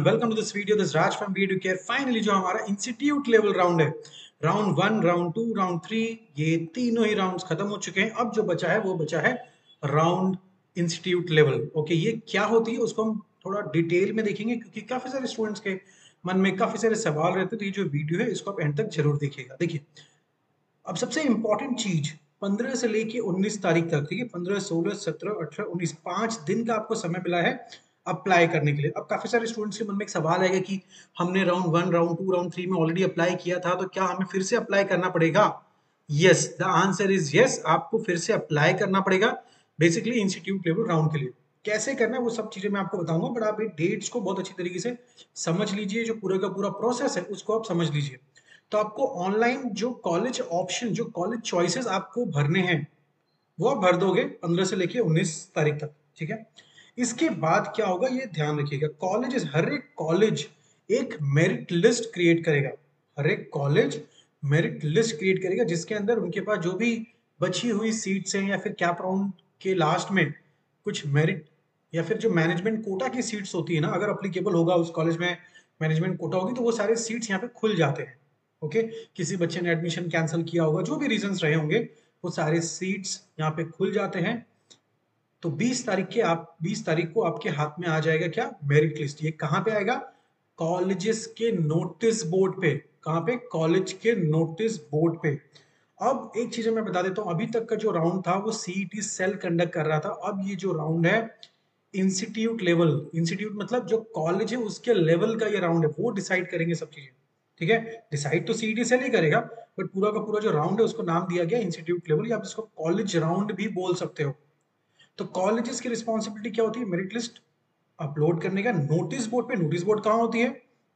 Welcome to this video this Raj from B care finally जो हमारा institute level round है. Round one round two round three ये तीनों ही rounds खत्म हो चुके हैं. अब जो बचा है, वो बचा है राउंड इंस्टीट्यूट लेवल ओके ये क्या होती है, उसको हम थोड़ा डिटेल में देखेंगे, क्योंकि काफ़ी सारे स्टूडेंट्स के मन में काफ़ी सारे सवाल रहते तो ये जो वीडियो है, इसको आप एंड तक ज़रूर देखिएगा. देखिए, अब सबसे इंपॉर्टेंट चीज़ 15 से लेके 19 तारीख तक, ठीक है 15 16 17 18 19 पाँच दिन का आपको समय मिला है. अप्लाई करने के लिए। अब काफ़ी सारे स्टूडेंट्स के मन में एक सवाल आएगा कि हमने round one round two round three में ऑलरेडी अप्लाई किया था तो क्या हमें फिर से अप्लाई करना पड़ेगा? Yes the answer is yes आपको फिर से अप्लाई करना पड़ेगा बेसिकली इंस्टीट्यूट लेवल राउंड के लिए। कैसे करना है, वो सब चीज़ें मैं आपको बताऊँगा बट आप ये डेट्स को बहुत अच्छी तरीके से समझ लीजिए, जो पूरा का पूरा प्रोसेस है, उसको आप समझ लीजिए। तो आपको ऑनलाइन जो कॉलेज ऑप्शन जो कॉलेज चॉइसेस आपको भरने हैं, वो आप भर दोगे पंद्रह से लेके उन्नीस तारीख तक, ठीक है? इसके बाद क्या होगा, ये ध्यान रखिएगा कॉलेज हर एक कॉलेज एक मेरिट लिस्ट क्रिएट करेगा। हर एक कॉलेज मेरिट लिस्ट क्रिएट करेगा, जिसके अंदर उनके पास जो भी बची हुई सीट्स हैं या फिर कैप राउंड के लास्ट में कुछ मेरिट या फिर जो मैनेजमेंट कोटा की सीट्स होती है ना, अगर अप्लीकेबल होगा उस कॉलेज में मैनेजमेंट कोटा होगी तो वो सारे सीट्स यहाँ पे खुल जाते हैं। ओके किसी बच्चे ने एडमिशन कैंसिल किया होगा, जो भी रीजन रहे होंगे, वो सारे सीट्स यहाँ पे खुल जाते हैं। तो 20 तारीख के आप 20 तारीख को आपके हाथ में आ जाएगा क्या? मेरिट लिस्ट ये कहाँ पे आएगा? कॉलेजेस के नोटिस बोर्ड पे। कहाँ पे? कॉलेज के नोटिस बोर्ड पे। अब एक चीज़ मैं बता देता हूँ। अभी तक का जो राउंड था, वो सीईटी सेल कंडक्ट कर रहा था। अब ये जो राउंड है इंस्टीट्यूट लेवल इंस्टीट्यूट मतलब जो कॉलेज है, उसके लेवल का ये राउंड है। वो डिसाइड करेंगे सब चीज़ें। ठीक है? डिसाइड तो सीईटी सेल ही करेगा बट पूरा का पूरा जो राउंड है, उसको नाम दिया गया इंस्टीट्यूट लेवल या आप इसको कॉलेज राउंड भी बोल सकते हो। तो कॉलेजेस की रिस्पॉन्सिबिलिटी क्या होती है? मेरिट लिस्ट अपलोड करने का। नोटिस बोर्ड पे नोटिस बोर्ड कहाँ होती है?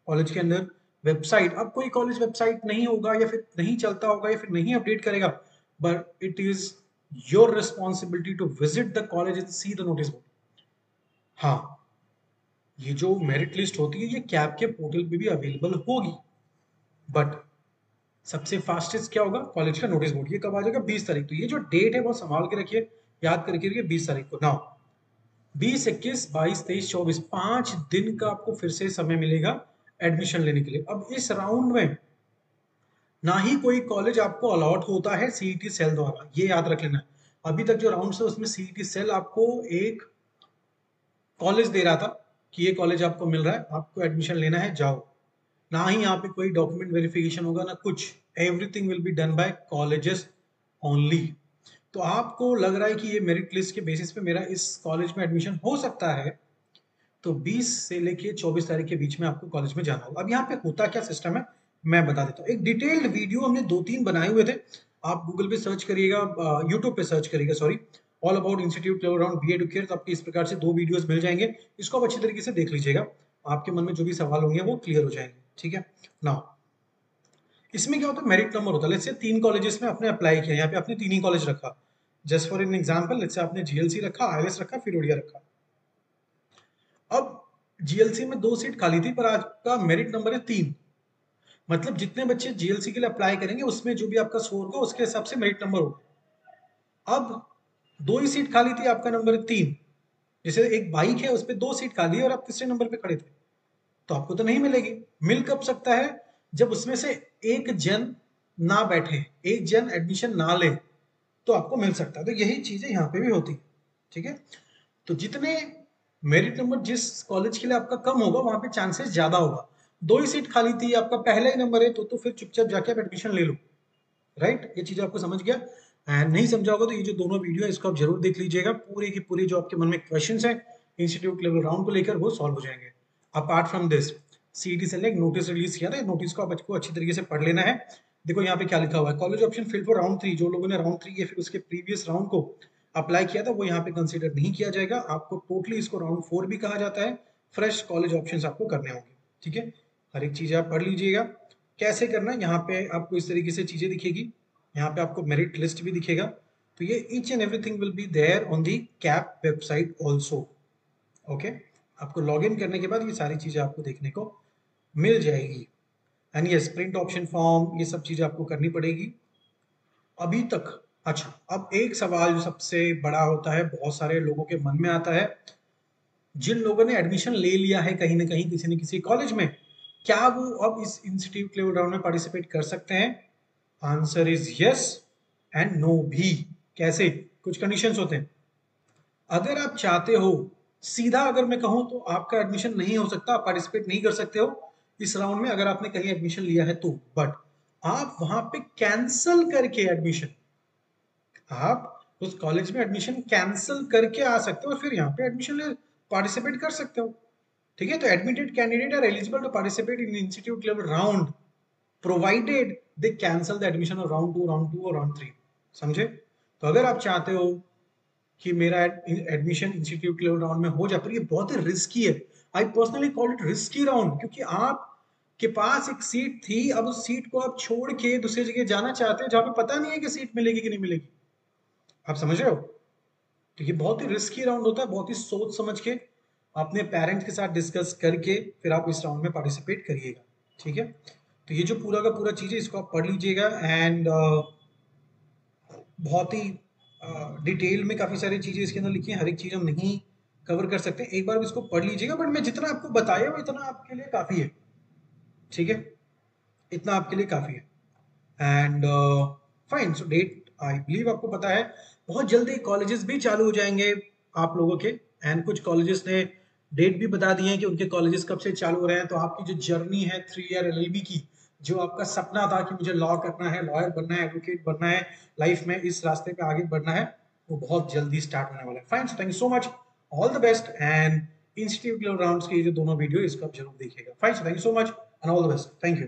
कॉलेज के अंदर। वेबसाइट अब कोई कॉलेज वेबसाइट नहीं होगा या फिर नहीं चलता होगा या फिर नहीं अपडेट करेगा but it is your responsibility to visit the college and see the notice board हाँ ये जो मेरिट लिस्ट होती है, ये कैब के पोर्टल पे भी अवेलेबल होगी बट सबसे फास्टेस्ट क्या होगा? कॉलेज का नोटिस बोर्ड ये कब आ जाएगा? बीस तारीख। तो ये जो डेट है, वो संभाल के रखिए। याद करके रखिए, बीस तारीख को। नाउ बीस, इक्कीस, बाईस, तेईस, चौबीस, पाँच दिन का आपको फिर से समय मिलेगा एडमिशन लेने के लिए। अब इस राउंड में ना ही कोई कॉलेज आपको अलॉट होता है सीईटी सेल द्वारा, ये याद रख लेना। अभी तक जो राउंड है उसमें सीईटी सेल आपको एक कॉलेज दे रहा था कि ये कॉलेज आपको मिल रहा है, आपको एडमिशन लेना है, जाओ। ना ही यहाँ पे कोई डॉक्यूमेंट वेरिफिकेशन होगा, ना कुछ। Everything will be done by colleges only तो आपको लग रहा है कि ये मेरिट लिस्ट के बेसिस पे मेरा इस कॉलेज में एडमिशन हो सकता है तो 20 से लेके 24 तारीख के बीच में आपको कॉलेज में जाना होगा। अब यहाँ पे होता क्या सिस्टम है, मैं बता देता हूँ। एक डिटेल्ड वीडियो हमने दो तीन बनाए हुए थे। आप गूगल पे सर्च करिएगा यूट्यूब पे सर्च करिएगा sorry all about institute around B Ed तो आपको इस प्रकार से दो वीडियोस मिल जाएँगे। इसको आप अच्छी तरीके से देख लीजिएगा। आपके मन में जो भी सवाल होंगे वो क्लियर हो जाएँगे, ठीक है? ना इसमें क्या होता है? मेरिट नंबर होता है। तीन कॉलेजेस में आपने अप्लाई किया, यहाँ पे आपने तीन ही कॉलेज रखा। Just for an example let's say आपने जीएलसी रखा आईएलएस रखा, फिर ओडिया रखा। अब जीएलसी में दो सीट खाली थी, पर आपका मेरिट नंबर है तीन। मतलब जितने बच्चे जीएलसी के लिए अप्लाई करेंगे, उसमें जो भी आपका स्कोर होगा, उसके हिसाब से मेरिट नंबर होगा। अब दो ही सीट खाली थी, आपका नंबर तीन। जैसे एक बाइक है, उस पर दो सीट खाली है और आप तीसरे नंबर पे खड़े थे। तो आपको तो नहीं मिलेगी। मिल कब सकता है? जब उसमें से एक जन ना बैठे, एक जन एडमिशन ना ले। तो आपको मिल सकता है। तो यही चीज़ें यहाँ पे भी होती ठीक है? तो जितने मेरिट नंबर जिस कॉलेज के लिए आपका कम होगा, वहाँ पे चांसेस ज़्यादा होगा। दो ही सीट खाली थी, आपका पहला ही नंबर है तो तो फिर चुपचाप जाके आप एडमिशन ले लो। राइट ये चीज़ आपको समझ गया? एंड नहीं समझा होगा तो ये जो दोनों वीडियो है, इसको आप ज़रूर देख लीजिएगा। पूरे की पूरी जो आपके मन में क्वेश्चन है इंस्टीट्यूट लेवल राउंड को लेकर वो सॉल्व हो जाएँगे। अपार्ट फ्रॉम दिस से एक नोटिस रिलीज़ किया था नोटिस को आपको अच्छी तरीके से पढ़ लेना है। देखो यहाँ पे क्या लिखा हुआ है? College option fill for round three जो लोगों ने राउंड थ्री या फिर उसके प्रीवियस राउंड को अप्लाई किया था, वो यहाँ पे कंसिडर नहीं किया जाएगा। आपको टोटली इसको राउंड फोर भी कहा जाता है। फ्रेश कॉलेज ऑप्शन आपको करने होंगे। ठीक है? हर एक चीज़ आप पढ़ लीजिएगा। कैसे करना यहाँ पे आपको इस तरीके से चीज़ें दिखेगी। यहाँ पे आपको मेरिट लिस्ट भी दिखेगा। तो ये each and everything will be there on the CAP website also okay आपको लॉग इन करने के बाद ये सारी चीज़ें आपको देखने को मिल जाएगी। एंड ये प्रिंट ऑप्शन फॉर्म ये सब चीज़ें आपको करनी पड़ेगी। अभी तक अच्छा अब एक सवाल जो सबसे बड़ा होता है, बहुत सारे लोगों के मन में आता है, जिन लोगों ने एडमिशन ले लिया है कहीं ना कहीं, किसी न किसी कॉलेज में, क्या वो अब इस इंस्टीट्यूट लेवल राउंड में पार्टिसिपेट कर सकते हैं? Answer is yes and no भी। कैसे? कुछ कंडीशन होते हैं। अगर आप चाहते हो, सीधा अगर मैं कहूँ तो आपका एडमिशन नहीं हो सकता, आप पार्टिसिपेट नहीं कर सकते हो। इस राउंड में अगर आपने कहीं एडमिशन लिया है तो। बट आप वहाँ पे कैंसल करके एडमिशन आप उस कॉलेज में एडमिशन कैंसल करके आ सकते हो फिर यहाँ पे एडमिशन पार्टिसिपेट कर सकते हो। ठीक है? तो admitted candidate are eligible to participate in institute level round provided they cancel the admission of round two round two और राउंड थ्री समझे? तो अगर आप चाहते हो कि मेरा एडमिशन इंस्टीट्यूट लेवल राउंड में हो जाए, पर ये बहुत ही रिस्की है I personally call it risky round क्योंकि आप के पास एक सीट थी अब उस सीट को आप छोड़ के दूसरी जगह जाना चाहते हैं जहाँ पे पता नहीं है कि सीट मिलेगी कि नहीं मिलेगी। आप समझ रहे हो? तो ये बहुत ही रिस्की राउंड होता है बहुत ही सोच समझ के अपने पेरेंट्स के साथ डिस्कस करके फिर आप इस राउंड में पार्टिसिपेट करिएगा ठीक है? तो ये जो पूरा का पूरा चीज़ है इसको आप पढ़ लीजिएगा एंड uh, बहुत ही डिटेल uh, में काफ़ी सारी चीज़ें इसके अंदर लिखी हैं हर एक चीज़ हम नहीं कवर कर सकते हैं। एक बार इसको पढ़ लीजिएगा बट मैं जितना आपको बताया वो इतना आपके लिए काफ़ी है। ठीक है? इतना आपके लिए काफ़ी है। And fine so that I believe आपको पता है, बहुत जल्दी कॉलेजेस भी चालू हो जाएँगे आप लोगों के। एंड कुछ कॉलेजेस ने डेट भी बता दी है कि उनके कॉलेजेस कब से चालू हो रहे हैं। तो आपकी जो जर्नी है थ्री ईयर एलएलबी की, जो आपका सपना था कि मुझे लॉ करना है लॉयर बनना है एडवोकेट बनना है लाइफ में इस रास्ते पे आगे बढ़ना है, वो बहुत जल्दी स्टार्ट होने वाला है। Fine so thank you so much all the best and institute round की जो दोनों वीडियो इसको आप ज़रूर देखिएगा। Fine thank you so much and all the best thank you